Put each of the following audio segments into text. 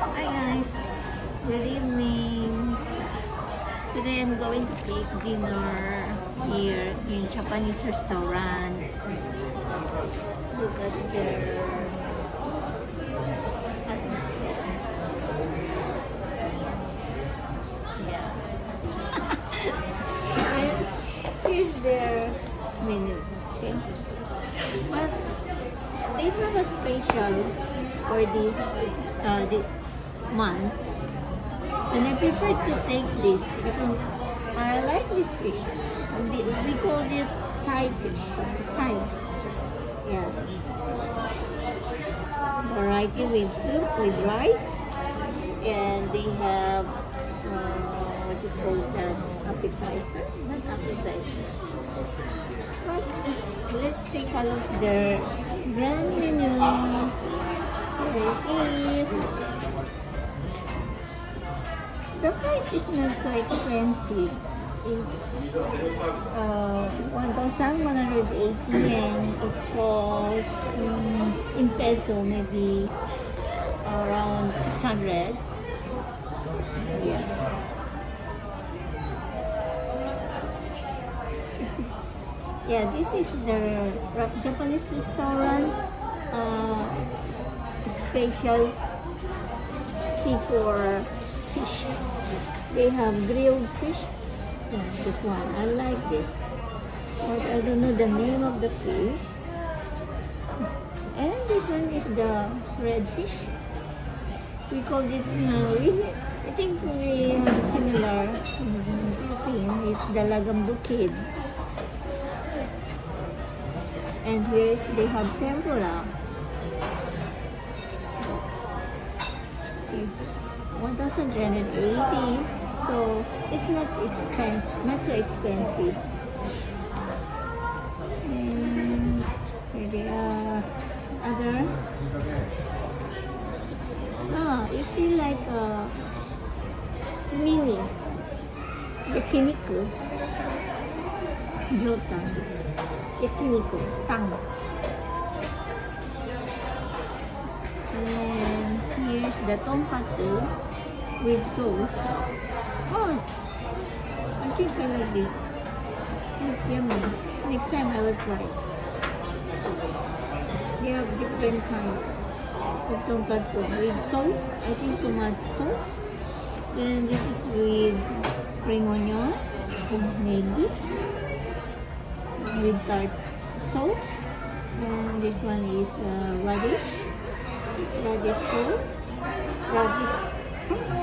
Hi guys, good evening. Today I'm going to take dinner here in Japanese restaurant. Look at their here's their menu. Okay. But they have a special for this uh, this month. And I prefer to take this because I like this fish. We we call it tai fish. Tai. Yeah. Variety with soup, with rice. And they have uh, what you call that appetizer. Not appetizer. But let's take a look their grand menu. Here it is. The price is not so expensive. It's uh, 1,180 yen. It costs um, in peso maybe around 600. Yeah. Yeah, this is the Japanese restaurant uh, special for fish. They have grilled fish. Yeah, this one. I like this. But I don't know the name of the fish. And this one is the red fish. We call it, uh, we, I think we have similar in the Philippines. It's the dalagang bukid. And here they have tempura. It's 1,380, so it's not expensive, not so expensive. And here they are other. Ah, it feel like a mini yakiniku. Gyotan. Yakiniku. Tang. And eh, here's the tonkatsu with sauce. Oh, I think I like this. It's yummy. Next time I will try. They have different kinds of tonkatsu with sauce. I think tomato sauce. Then this is with spring onion, maybe with tart sauce. And this one is uh, radish, radish sauce, radish sauce.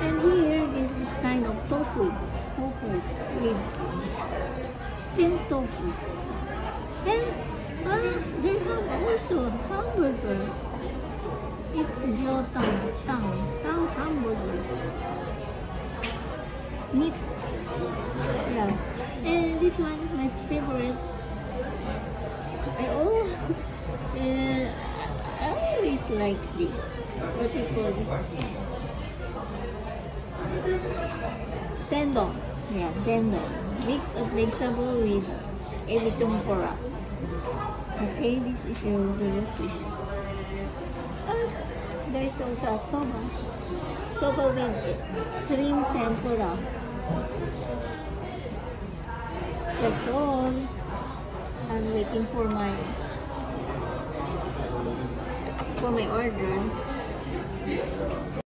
And here is this kind of tofu, tofu with steamed tofu. And uh, they have also hamburger. It's gyotang, tang, tang hamburger. Meat. This one is my favorite. I always, uh, I always like this. What do you call this? Tendon. Yeah, tendon. Mix of vegetable with ebi. Okay, this is your the fish. Ah, there's also a soba. Soba with shrimp tempura. That's all. I'm waiting for my for my order.